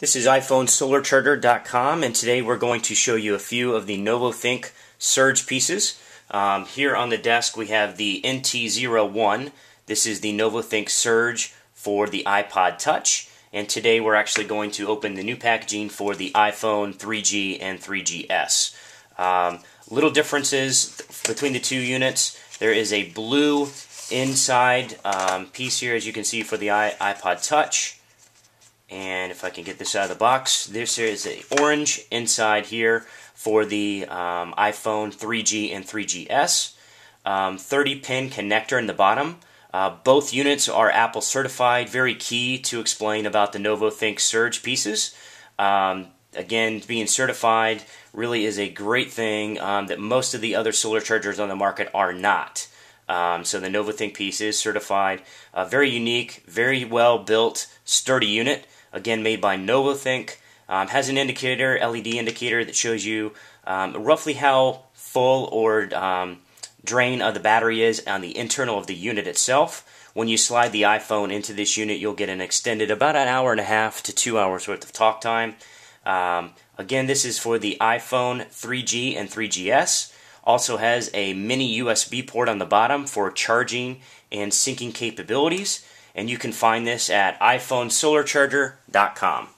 This is iPhoneSolarCharger.com and today we're going to show you a few of the NovoThink Surge pieces. Um, here on the desk we have the NT01. This is the NovoThink Surge for the iPod Touch and today we're actually going to open the new packaging for the iPhone 3G and 3GS. Um, little differences between the two units. There is a blue inside um, piece here as you can see for the iPod Touch and if I can get this out of the box, this is a orange inside here for the um, iPhone 3G and 3GS. Um, 30 pin connector in the bottom. Uh, both units are Apple certified. Very key to explain about the NovoThink Surge pieces. Um, again, being certified really is a great thing um, that most of the other solar chargers on the market are not. Um, so the NovoThink piece is certified. Uh, very unique, very well built, sturdy unit again made by NovoThink. Um, has an indicator, LED indicator, that shows you um, roughly how full or um, drain of the battery is on the internal of the unit itself. When you slide the iPhone into this unit, you'll get an extended about an hour and a half to two hours worth of talk time. Um, again, this is for the iPhone 3G and 3GS. Also has a mini USB port on the bottom for charging and syncing capabilities and you can find this at iPhoneSolarCharger.com.